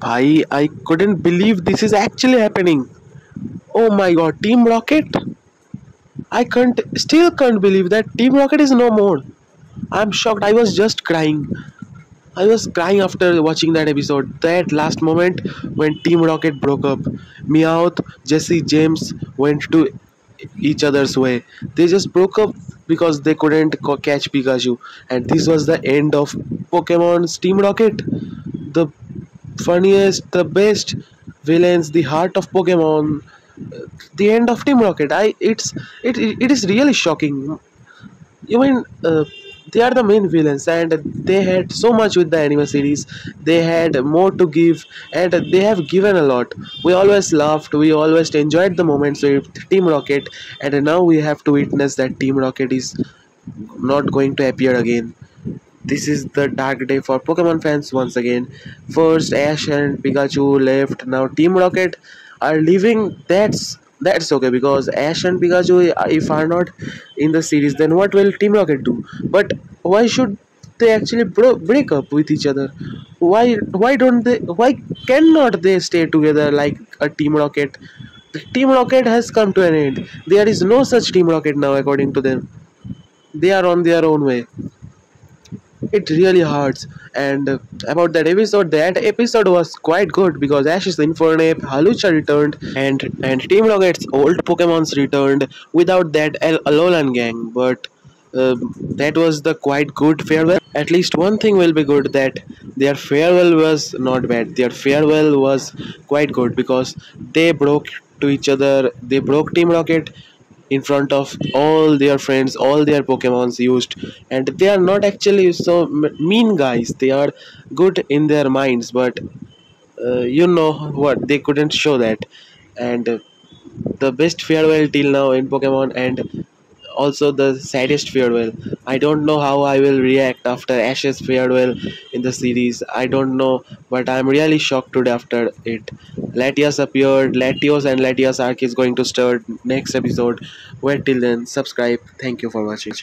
Bhai, I couldn't believe this is actually happening. Oh my god, Team Rocket? I can't, still can't believe that Team Rocket is no more. I'm shocked. I was just crying. I was crying after watching that episode. That last moment when Team Rocket broke up. Meowth, Jessie, James went to each other's way. They just broke up because they couldn't co- catch Pikachu. And this was the end of Pokemon's Team Rocket. Funniest, the best villains, the heart of Pokemon, the end of Team Rocket. I it's it it is really shocking. You mean uh, they are the main villains, and they had so much with the anime series. They had more to give, and they have given a lot. We always laughed, we always enjoyed the moments with Team Rocket, and now we have to witness that Team Rocket is not going to appear again. This is the dark day for Pokemon fans once again. First, Ash and Pikachu left. Now, Team Rocket are leaving. That's that's okay because Ash and Pikachu, uh, if are not in the series, then what will Team Rocket do? But why should they actually break up with each other? Why why don't they? Why cannot they stay together like a Team Rocket? The Team Rocket has come to an end. There is no such Team Rocket now, according to them. They are on their own way it really hurts and uh, about that episode that episode was quite good because ash's infernape Hawlucha returned and and team rocket's old pokemons returned without that Al- alolan gang. But um that was the quite good farewell. At least one thing will be good that their farewell was not bad. Their farewell was quite good because they broke to each other. They broke team rocket in front of all their friends all their pokemons used. And they are not actually so mean guys. They are good in their minds but uh, you know what? They couldn't show that. And uh, the best farewell till now in pokemon and also the saddest farewell. I don't know how i will react after ash's farewell in the series. I don't know but i'm really shocked today after it. Latias appeared latios and latias arc is going to start next episode. Wait till then subscribe. Thank you for watching